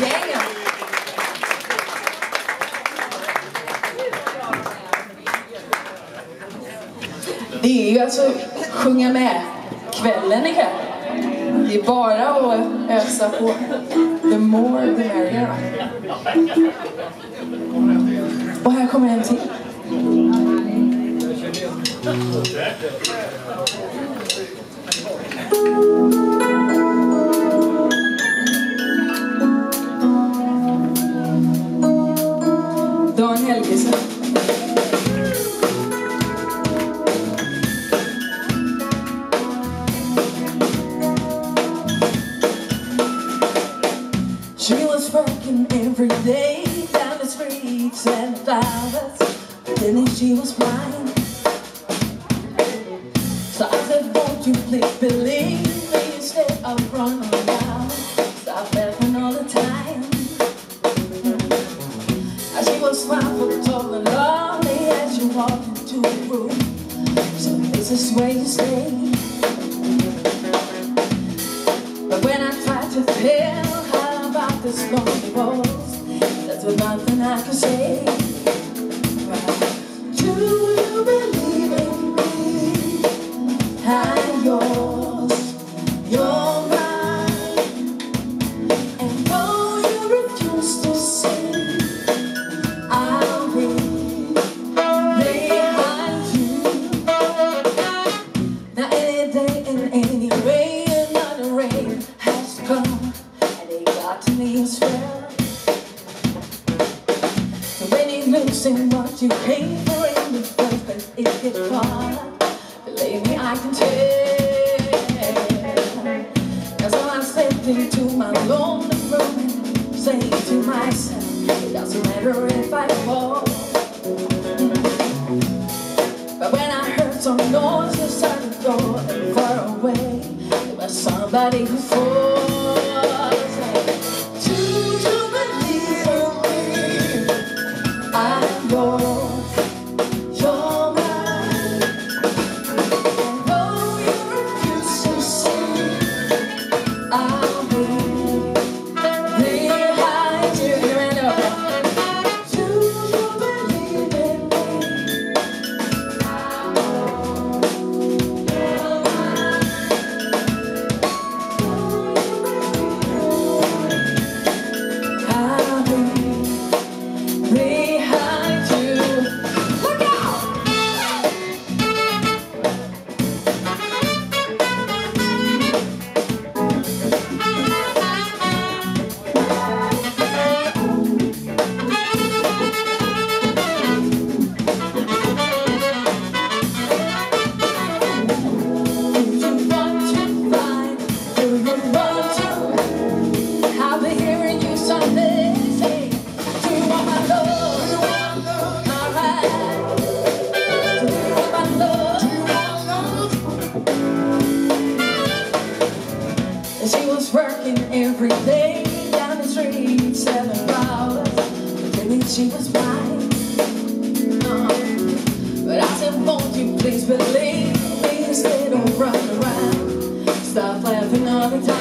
gängen. Det är ju alltså sjunga med kvällen ikväll. Det är bara att ösa på. The more the merrier. Och här kommer en till. Streets and flowers. She was mine. So I said, won't you please believe me instead of running around? Stop laughing all the time. And she was foot tall and lovely as you walked into the room. So this is where you stay. Nothing I can say. It hard. Believe me, I can tell. And so I stepped into my lonely room say to myself, it doesn't matter if I fall. But when I heard some noise inside the door and far away, there was somebody who. She was mine. Uh-huh. But I said, won't you please believe me instead of run around? Stop laughing all the time.